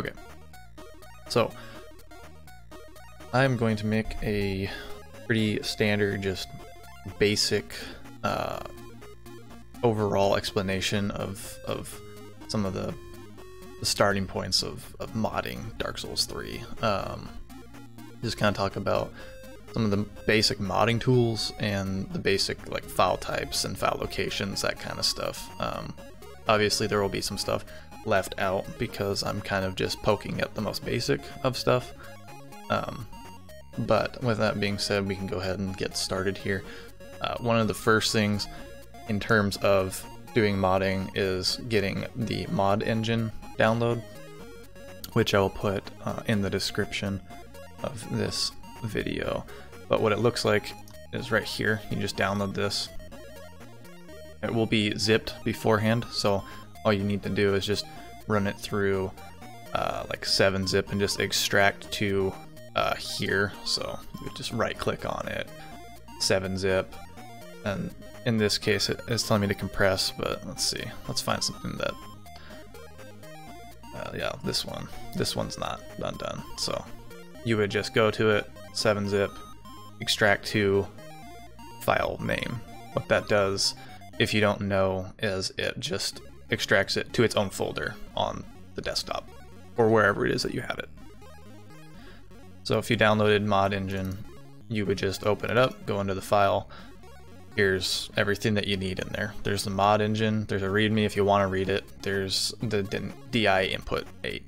Okay. So, I'm going to make a pretty standard, just basic uh, overall explanation of, of some of the, the starting points of, of modding Dark Souls 3. Um, just kind of talk about some of the basic modding tools and the basic like file types and file locations, that kind of stuff. Um, obviously, there will be some stuff left out because I'm kind of just poking at the most basic of stuff. Um, but with that being said, we can go ahead and get started here. Uh, one of the first things in terms of doing modding is getting the mod engine download, which I will put uh, in the description of this video. But what it looks like is right here. You just download this. It will be zipped beforehand, so all you need to do is just run it through uh, like 7-zip and just extract to uh, here. So you just right click on it, 7-zip, and in this case it is telling me to compress, but let's see. Let's find something that, uh, yeah, this one. This one's not undone. So you would just go to it, 7-zip, extract to file name. What that does, if you don't know, is it just extracts it to its own folder on the desktop or wherever it is that you have it. So if you downloaded mod engine, you would just open it up, go into the file. Here's everything that you need in there. There's the mod engine, there's a readme if you want to read it, there's the DI input 8.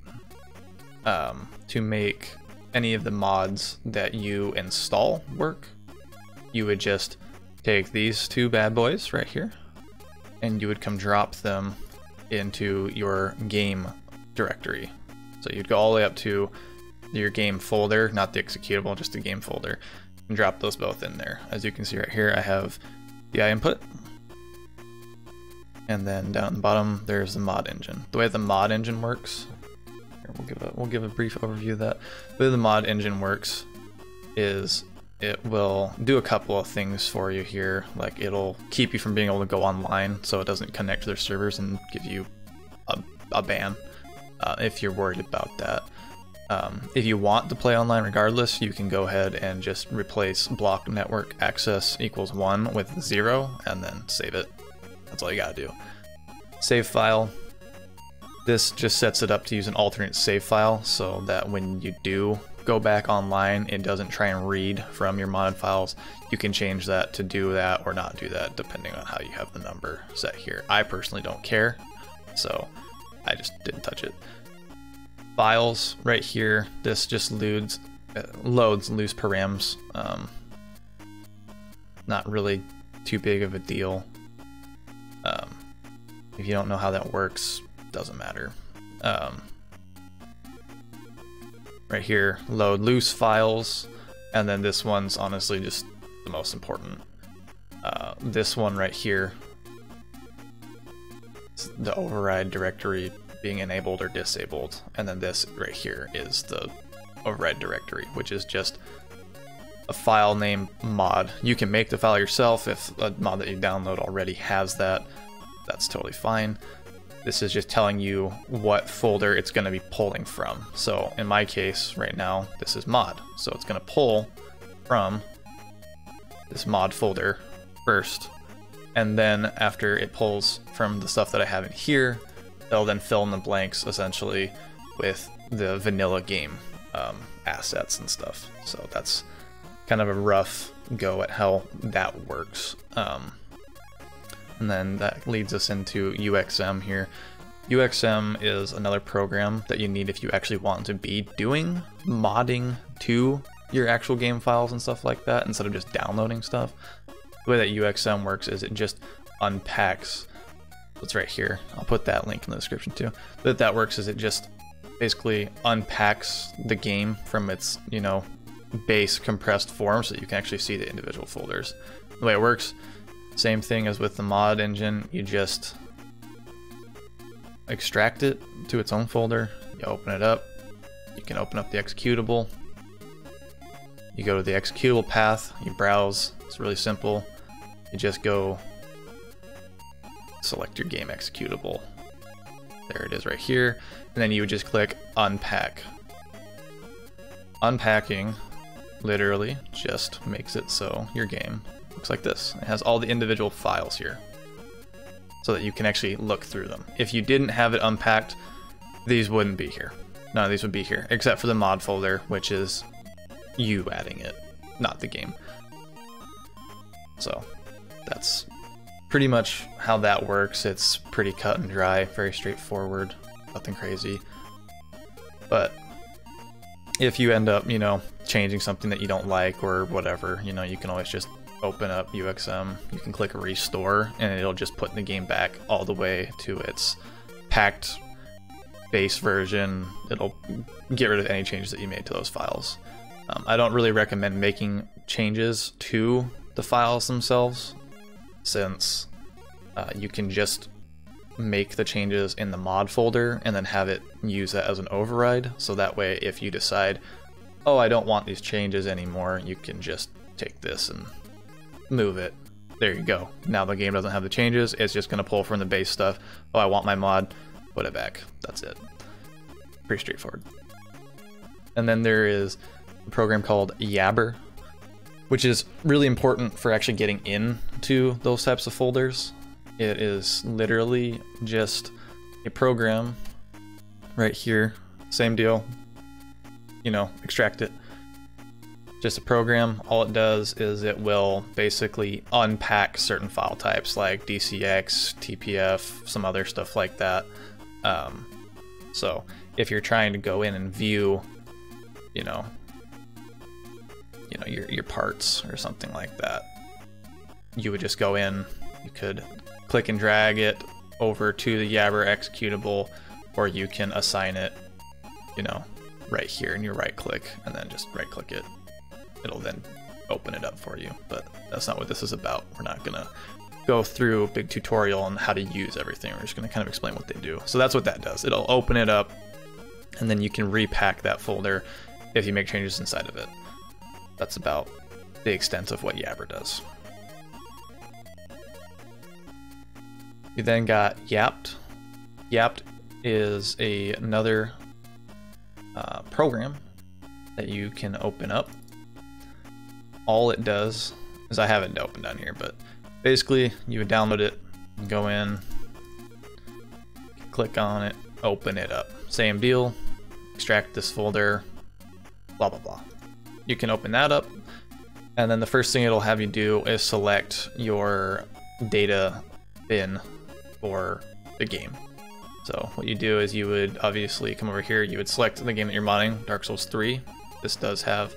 Um, to make any of the mods that you install work, you would just take these two bad boys right here, and you would come drop them into your game directory. So you'd go all the way up to your game folder, not the executable, just the game folder, and drop those both in there. As you can see right here, I have the input, and then down at the bottom, there's the mod engine. The way the mod engine works, here, we'll give a we'll give a brief overview of that. The way the mod engine works is it will do a couple of things for you here. Like it'll keep you from being able to go online so it doesn't connect to their servers and give you a, a ban uh, if you're worried about that. Um, if you want to play online regardless, you can go ahead and just replace block network access equals one with zero and then save it. That's all you gotta do. Save file. This just sets it up to use an alternate save file so that when you do go back online, it doesn't try and read from your mod files. You can change that to do that or not do that depending on how you have the number set here. I personally don't care, so I just didn't touch it. Files right here, this just loads, uh, loads loose params. Um, not really too big of a deal. Um, if you don't know how that works, doesn't matter. Um, right here, load loose files, and then this one's honestly just the most important. Uh, this one right here, the override directory being enabled or disabled, and then this right here is the override directory, which is just a file name mod. You can make the file yourself if a mod that you download already has that. That's totally fine. This is just telling you what folder it's going to be pulling from. So in my case right now, this is mod. So it's going to pull from this mod folder first. And then after it pulls from the stuff that I have in here, it'll then fill in the blanks essentially with the vanilla game um, assets and stuff. So that's kind of a rough go at how that works. Um, and then that leads us into UXM here. UXM is another program that you need if you actually want to be doing modding to your actual game files and stuff like that instead of just downloading stuff. The way that UXM works is it just unpacks what's right here. I'll put that link in the description too. The way that works is it just basically unpacks the game from its, you know, base compressed form so you can actually see the individual folders. The way it works same thing as with the mod engine, you just extract it to its own folder, you open it up, you can open up the executable, you go to the executable path, you browse, it's really simple, you just go select your game executable, There it is right here. And then you would just click unpack. Unpacking literally just makes it so your game looks like this. It has all the individual files here so that you can actually look through them. If you didn't have it unpacked, these wouldn't be here. None of these would be here, except for the mod folder, which is you adding it, not the game. So that's pretty much how that works. It's pretty cut and dry, very straightforward, nothing crazy. But if you end up, you know, changing something that you don't like or whatever, you know, you can always just open up UXM, you can click restore, and it'll just put the game back all the way to its packed base version. It'll get rid of any changes that you made to those files. Um, I don't really recommend making changes to the files themselves, since uh, you can just make the changes in the mod folder and then have it use that as an override. So that way, if you decide, oh, I don't want these changes anymore, you can just take this and move it. There you go. Now the game doesn't have the changes. It's just going to pull from the base stuff. Oh, I want my mod. Put it back. That's it. Pretty straightforward. And then there is a program called Yabber, which is really important for actually getting into those types of folders. It is literally just a program right here. Same deal. You know, extract it just a program. All it does is it will basically unpack certain file types like DCX, TPF, some other stuff like that. Um, so if you're trying to go in and view, you know, you know your your parts or something like that, you would just go in. You could click and drag it over to the Yabber executable, or you can assign it, you know, right here and you right click and then just right click it it'll then open it up for you. But that's not what this is about. We're not gonna go through a big tutorial on how to use everything. We're just gonna kind of explain what they do. So that's what that does. It'll open it up and then you can repack that folder if you make changes inside of it. That's about the extent of what Yabber does. We then got Yapped. Yapped is a, another uh, program that you can open up all it does is I have it open down here, but basically you would download it, go in, click on it, open it up. Same deal, extract this folder, blah, blah, blah. You can open that up, and then the first thing it'll have you do is select your data bin for the game. So what you do is you would obviously come over here, you would select the game that you're modding, Dark Souls 3. This does have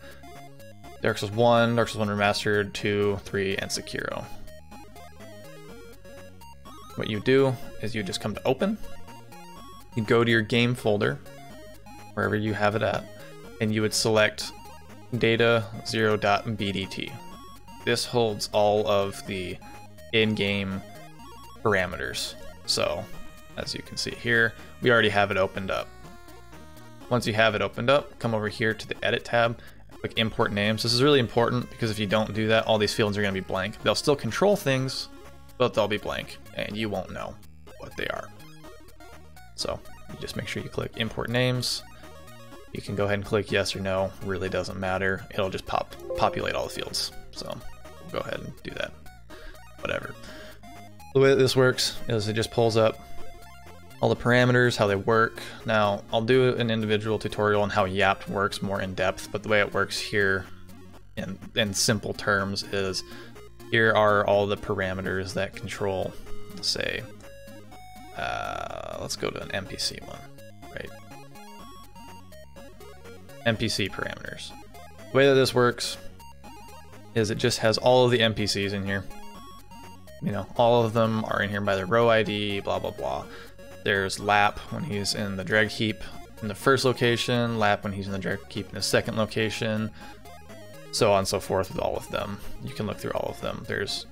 Dark Souls 1, Dark Souls 1 Remastered, 2, 3, and Sekiro. What you do is you just come to open, you go to your game folder, wherever you have it at, and you would select data 0.bdt. This holds all of the in-game parameters. So, as you can see here, we already have it opened up. Once you have it opened up, come over here to the edit tab Click import names. This is really important because if you don't do that, all these fields are going to be blank. They'll still control things, but they'll be blank, and you won't know what they are. So you just make sure you click import names. You can go ahead and click yes or no. Really doesn't matter. It'll just pop populate all the fields. So we'll go ahead and do that. Whatever. The way that this works is it just pulls up all the parameters, how they work. Now, I'll do an individual tutorial on how Yapped works more in depth, but the way it works here in, in simple terms is here are all the parameters that control, say, uh, let's go to an NPC one, right? NPC parameters. The way that this works is it just has all of the NPCs in here. You know, all of them are in here by their row ID, blah, blah, blah. There's Lapp when he's in the Dreg Heap in the first location, Lapp when he's in the Dreg Heap in the second location, so on and so forth with all of them. You can look through all of them. There's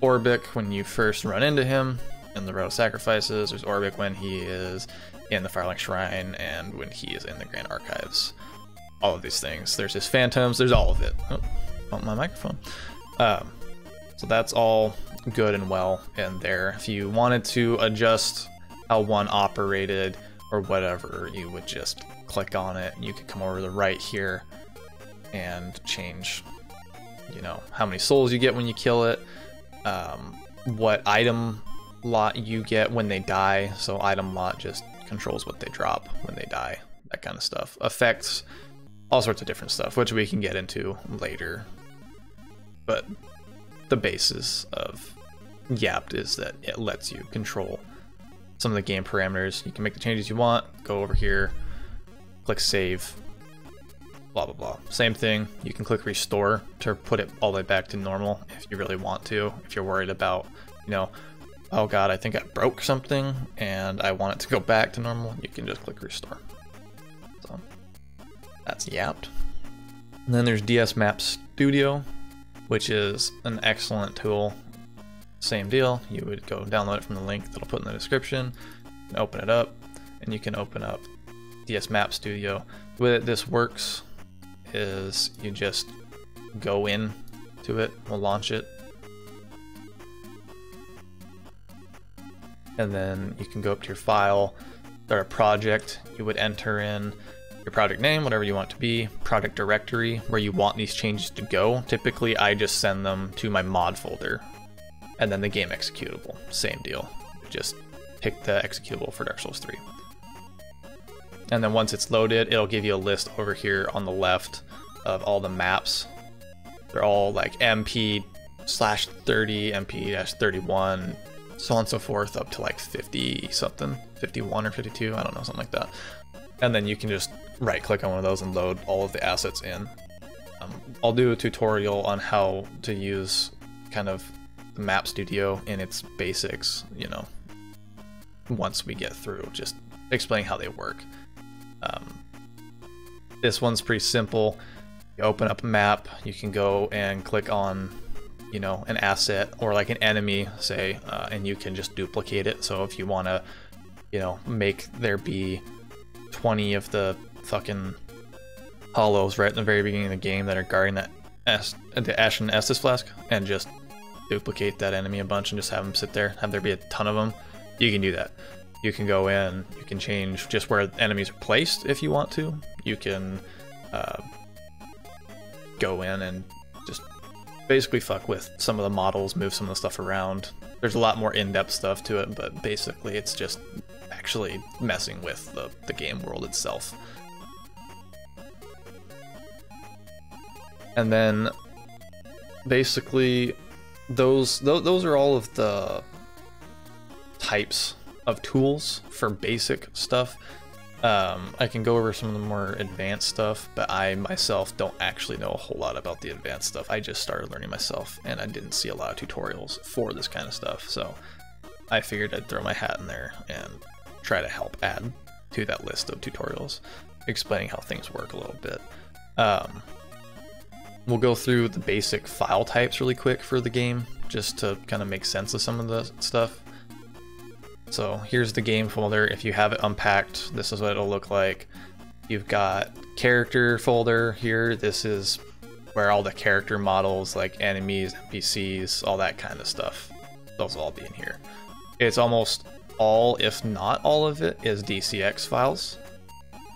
Orbeck when you first run into him in the Road of Sacrifices. There's Orbeck when he is in the Firelink Shrine and when he is in the Grand Archives. All of these things. There's his phantoms. There's all of it. Oh, oh my microphone. Um, so that's all good and well in there. If you wanted to adjust how one operated or whatever, you would just click on it. And you could come over to the right here and change, you know, how many souls you get when you kill it, um, what item lot you get when they die. So item lot just controls what they drop when they die, that kind of stuff. Effects, all sorts of different stuff, which we can get into later. But the basis of Yapped is that it lets you control some of the game parameters. You can make the changes you want, go over here, click save, blah, blah, blah. Same thing, you can click restore to put it all the way back to normal if you really want to, if you're worried about, you know, oh god, I think I broke something and I want it to go back to normal, you can just click restore. So that's Yapped. And then there's DS Map Studio, which is an excellent tool same deal, you would go download it from the link that I'll put in the description, open it up, and you can open up DS Map Studio. The way that this works is you just go in to it, we'll launch it, and then you can go up to your file, start a project, you would enter in your project name, whatever you want to be, project directory, where you want these changes to go. Typically, I just send them to my mod folder and then the game executable. Same deal. Just pick the executable for Dark Souls 3. And then once it's loaded, it'll give you a list over here on the left of all the maps. They're all like MP slash 30, MP dash 31, so on and so forth, up to like 50 something, 51 or 52, I don't know, something like that. And then you can just right click on one of those and load all of the assets in. Um, I'll do a tutorial on how to use kind of Map Studio in its basics, you know, once we get through, just explaining how they work. Um, this one's pretty simple. You open up a map, you can go and click on, you know, an asset or like an enemy, say, uh, and you can just duplicate it. So if you want to, you know, make there be 20 of the fucking hollows right in the very beginning of the game that are guarding that S the Ashen Estus flask and just duplicate that enemy a bunch and just have them sit there, have there be a ton of them, you can do that. You can go in, you can change just where enemies are placed if you want to. You can uh, go in and just basically fuck with some of the models, move some of the stuff around. There's a lot more in-depth stuff to it, but basically it's just actually messing with the, the game world itself. And then basically those, those those are all of the types of tools for basic stuff. Um, I can go over some of the more advanced stuff, but I myself don't actually know a whole lot about the advanced stuff. I just started learning myself, and I didn't see a lot of tutorials for this kind of stuff, so I figured I'd throw my hat in there and try to help add to that list of tutorials, explaining how things work a little bit. Um, We'll go through the basic file types really quick for the game, just to kind of make sense of some of the stuff. So here's the game folder. If you have it unpacked, this is what it'll look like. You've got character folder here. This is where all the character models like enemies, NPCs, all that kind of stuff. Those will all be in here. It's almost all, if not all of it, is DCX files,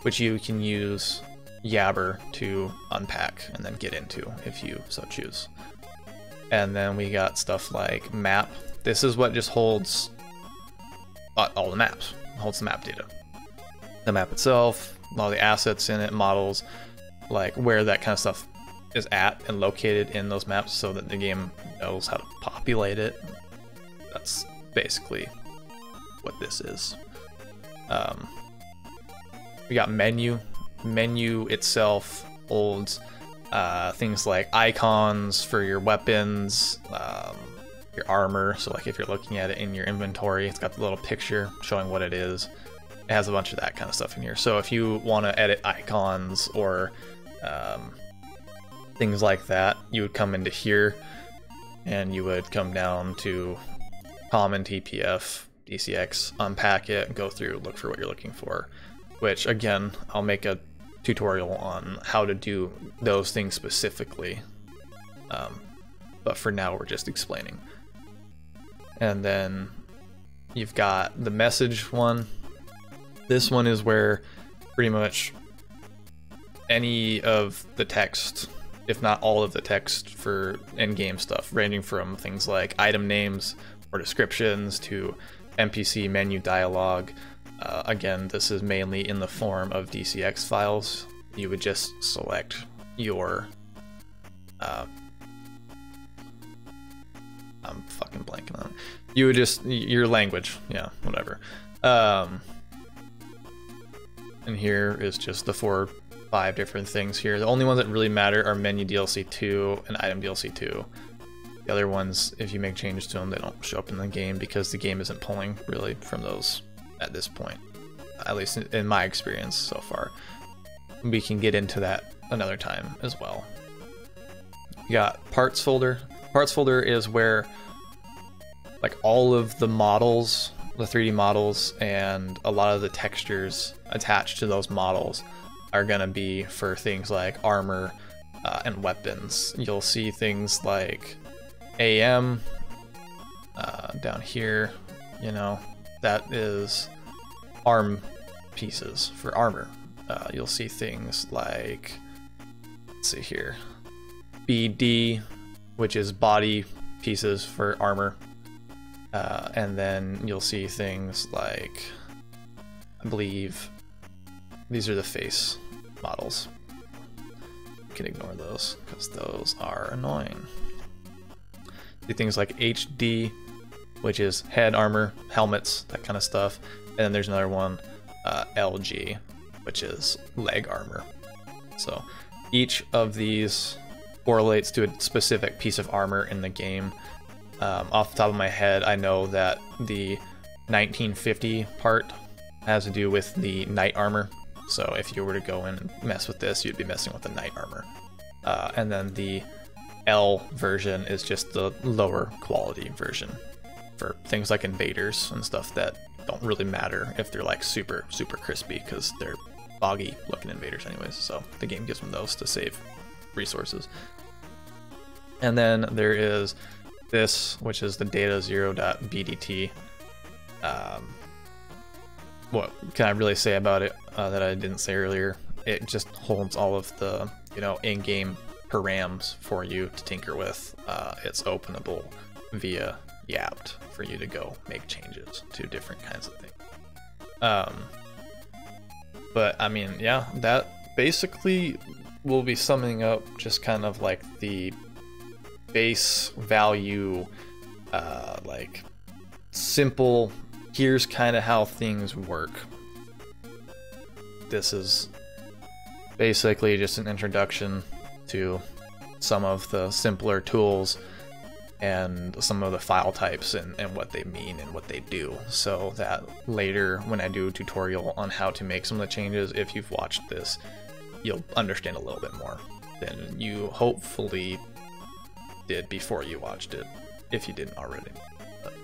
which you can use Yabber to unpack and then get into if you so choose. And then we got stuff like map. This is what just holds uh, all the maps, holds the map data. The map itself, all the assets in it, models, like where that kind of stuff is at and located in those maps so that the game knows how to populate it. That's basically what this is. Um, we got menu menu itself holds uh, things like icons for your weapons, um, your armor. So like if you're looking at it in your inventory, it's got the little picture showing what it is. It has a bunch of that kind of stuff in here. So if you want to edit icons or um, things like that, you would come into here and you would come down to common TPF, DCX, unpack it, go through, look for what you're looking for. Which again, I'll make a tutorial on how to do those things specifically. Um, but for now, we're just explaining. And then you've got the message one. This one is where pretty much any of the text, if not all of the text for in-game stuff, ranging from things like item names or descriptions to NPC menu dialogue. Uh, again, this is mainly in the form of DCX files. You would just select your uh, I'm fucking blanking on. It. You would just your language, yeah, whatever. Um, and here is just the four, five different things here. The only ones that really matter are menu DLC 2 and item DLC 2. The other ones, if you make changes to them, they don't show up in the game because the game isn't pulling really from those at this point. At least in my experience so far. We can get into that another time as well. You got parts folder. Parts folder is where like all of the models, the 3D models, and a lot of the textures attached to those models are gonna be for things like armor uh, and weapons. You'll see things like AM uh, down here, you know, that is arm pieces for armor. Uh, you'll see things like, let's see here, BD, which is body pieces for armor. Uh, and then you'll see things like, I believe, these are the face models. You can ignore those because those are annoying. See things like HD, which is head armor, helmets, that kind of stuff. And then there's another one, uh, LG, which is leg armor. So each of these correlates to a specific piece of armor in the game. Um, off the top of my head, I know that the 1950 part has to do with the knight armor. So if you were to go in and mess with this, you'd be messing with the knight armor. Uh, and then the L version is just the lower quality version for things like invaders and stuff that don't really matter if they're like super, super crispy because they're boggy looking invaders anyways. So the game gives them those to save resources. And then there is this, which is the data zero.bdt. Um, what can I really say about it uh, that I didn't say earlier? It just holds all of the, you know, in-game params for you to tinker with. Uh, it's openable via yapped for you to go make changes to different kinds of things. Um, but I mean, yeah, that basically will be summing up just kind of like the base value, uh, like simple, here's kind of how things work. This is basically just an introduction to some of the simpler tools and some of the file types and, and what they mean and what they do so that later when I do a tutorial on how to make some of the changes if you've watched this you'll understand a little bit more than you hopefully did before you watched it, if you didn't already. But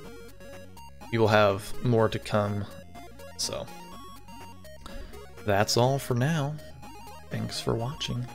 you will have more to come, so that's all for now. Thanks for watching.